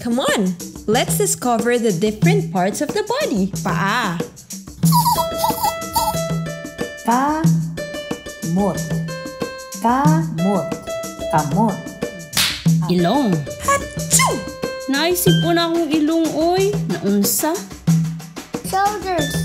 Come on, let's discover the different parts of the body. Paa. Kamot. Kamot. Kamot. Ilong. Achoo! Naisip po na akong ilong, oy. Naunsa? Shoulders.